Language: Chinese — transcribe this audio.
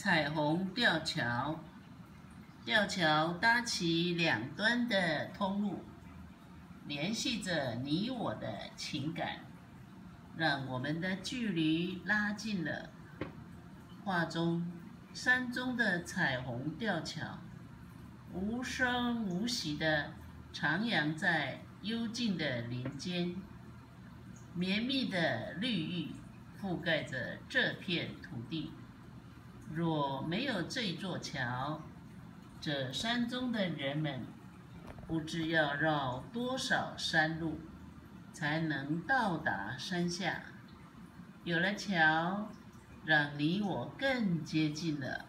彩虹吊桥，吊桥搭起两端的通路，联系着你我的情感，让我们的距离拉近了。画中山中的彩虹吊桥，无声无息地徜徉在幽静的林间，绵密的绿意覆盖着这片土地。若没有这座桥，这山中的人们不知要绕多少山路，才能到达山下。有了桥，让你我更接近了。